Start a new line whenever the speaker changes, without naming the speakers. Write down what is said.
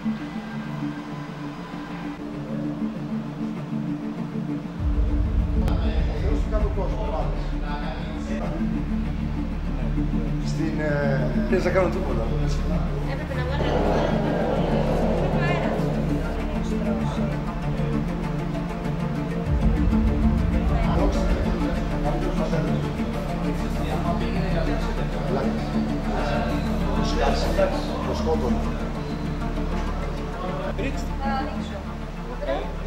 Στην... ε, Δεν θα κάνω τίποτα.
Έπρεπε να βγάλω Έπρεπε αέρα.
Το σκότωνα.
Rodrigues? Nem chama.